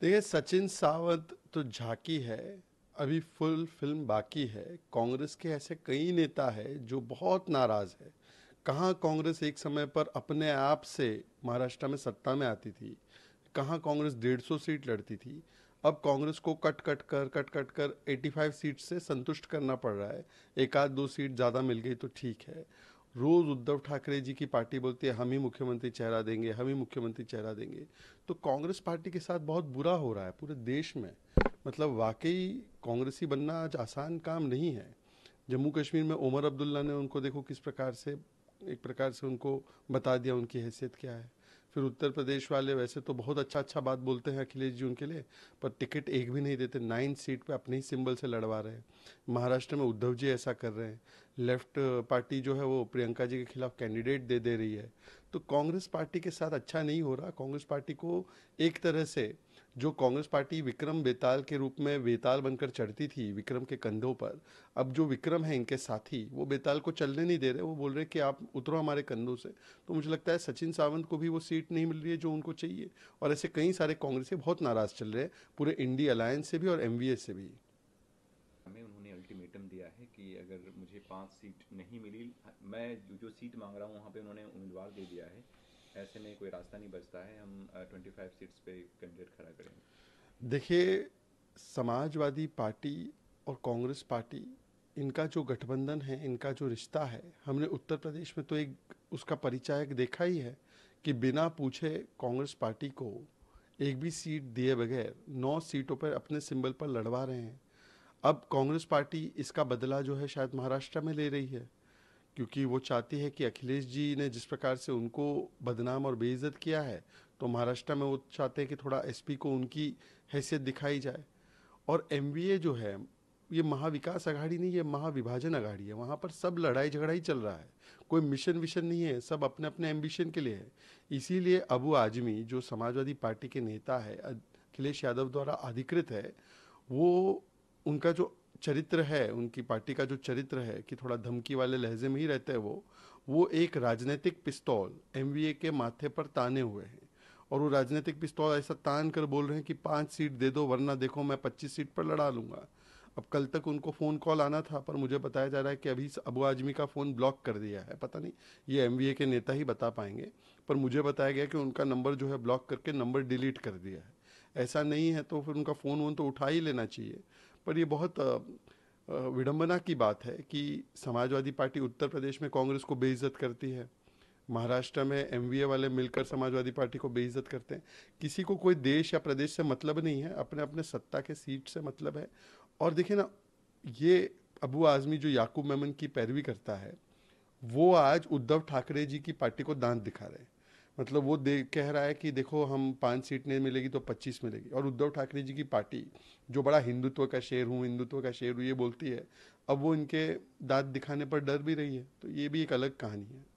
देखिए, सचिन सावंत तो झांकी है, अभी फुल फ़िल्म बाकी है। कांग्रेस के ऐसे कई नेता है जो बहुत नाराज़ है। कहाँ कांग्रेस एक समय पर अपने आप से महाराष्ट्र में सत्ता में आती थी? कहाँ कांग्रेस डेढ़ सौ सीट लड़ती थी? अब कांग्रेस को कट कट कर कट कट कर 85 सीट से संतुष्ट करना पड़ रहा है। एक आध दो सीट ज़्यादा मिल गई तो ठीक है। रोज उद्धव ठाकरे जी की पार्टी बोलती है, हम ही मुख्यमंत्री चेहरा देंगे, हम ही मुख्यमंत्री चेहरा देंगे। तो कांग्रेस पार्टी के साथ बहुत बुरा हो रहा है पूरे देश में। मतलब वाकई कांग्रेसी बनना आज आसान काम नहीं है। जम्मू कश्मीर में उमर अब्दुल्ला ने उनको देखो किस प्रकार से, एक प्रकार से उनको बता दिया, उनकी हैसियत क्या है। फिर उत्तर प्रदेश वाले वैसे तो बहुत अच्छा अच्छा बात बोलते हैं अखिलेश जी उनके लिए, पर टिकट एक भी नहीं देते, नाइन सीट पे अपने ही सिंबल से लड़वा रहे हैं। महाराष्ट्र में उद्धव जी ऐसा कर रहे हैं। लेफ़्ट पार्टी जो है वो प्रियंका जी के खिलाफ कैंडिडेट दे दे रही है। तो कांग्रेस पार्टी के साथ अच्छा नहीं हो रहा। कांग्रेस पार्टी को एक तरह से जो कांग्रेस पार्टी विक्रम बेताल के रूप में बेताल बनकर चढ़ती थी, विक्रम के कंधों पर, अब जो विक्रम है इनके साथी, वो बेताल को चलने नहीं दे रहे। वो बोल रहे कि आप उतरो हमारे कंधों से। तो मुझे लगता है सचिन सावंत को भी वो सीट नहीं मिल रही है जो उनको चाहिए। और ऐसे कई सारे कांग्रेसी बहुत नाराज़ चल रहे हैं, पूरे इंडिया अलायंस से भी और एमवीएस से भी। अल्टीमेटम दिया है कि अगर मुझे पाँच सीट नहीं मिली, मैं जो जो सीट मांग रहा हूँ, वहाँ पे उन्होंने उम्मीदवार दे दिया है। ऐसे में कोई रास्ता नहीं बचता है, हम ट्वेंटी फाइव सीट्स पे कैंडिडेट खड़ा करेंगे देखिए, समाजवादी पार्टी और कांग्रेस पार्टी, इनका जो गठबंधन है, इनका जो रिश्ता है, हमने उत्तर प्रदेश में तो एक, उसका परिचायक देखा ही है कि बिना पूछे कांग्रेस पार्टी को एक भी सीट दिए बगैर, नौ सीटों पर अपने सिंबल पर लड़वा रहे हैं। अब कांग्रेस पार्टी इसका बदला जो है शायद महाराष्ट्र में ले रही है, क्योंकि वो चाहती है कि अखिलेश जी ने जिस प्रकार से उनको बदनाम और बेइज्जत किया है तो महाराष्ट्र में वो चाहते हैं कि थोड़ा एसपी को उनकी हैसियत दिखाई जाए। और एम जो है, ये महाविकास अघाड़ी नहीं, ये महाविभाजन अघाड़ी है। वहाँ पर सब लड़ाई झगड़ा ही चल रहा है। कोई मिशन विशन नहीं है, सब अपने अपने एम्बिशन के लिए है। इसीलिए अबू आजमी, जो समाजवादी पार्टी के नेता है अखिलेश यादव द्वारा अधिकृत है, वो उनका जो चरित्र है, उनकी पार्टी का जो चरित्र है कि थोड़ा धमकी वाले लहजे में ही रहते हैं वो वो एक राजनीतिक पिस्तौल एमवीए के माथे पर ताने हुए हैं। और वो राजनीतिक पिस्तौल ऐसा तान कर बोल रहे हैं कि पाँच सीट दे दो, वरना देखो मैं पच्चीस सीट पर लड़ा लूँगा। अब कल तक उनको फ़ोन कॉल आना था, पर मुझे बताया जा रहा है कि अभी अबू आजमी का फ़ोन ब्लॉक कर दिया है। पता नहीं, ये एमवीए के नेता ही बता पाएँगे, पर मुझे बताया गया कि उनका नंबर जो है ब्लॉक करके नंबर डिलीट कर दिया है। ऐसा नहीं है तो फिर उनका फ़ोन वोन तो उठा ही लेना चाहिए। पर ये बहुत विडंबना की बात है कि समाजवादी पार्टी उत्तर प्रदेश में कांग्रेस को बेइज्जत करती है। महाराष्ट्र में एमवीए वाले मिलकर समाजवादी पार्टी को बेइज्जत करते हैं। किसी को कोई देश या प्रदेश से मतलब नहीं है अपने अपने सत्ता के सीट से मतलब है। और देखिए ना, ये अबू आजमी जो याकूब मेमन की पैरवी करता है, वो आज उद्धव ठाकरे जी की पार्टी को दांत दिखा रहे हैं। मतलब वो दे, कह रहा है कि देखो हम पाँच सीट नहीं मिलेगी तो पच्चीस मिलेगी। और उद्धव ठाकरे जी की पार्टी, जो बड़ा हिंदुत्व का शेर हूँ, हिंदुत्व का शेर हूँ, ये बोलती है, अब वो इनके दांत दिखाने पर डर भी रही है। तो ये भी एक अलग कहानी है।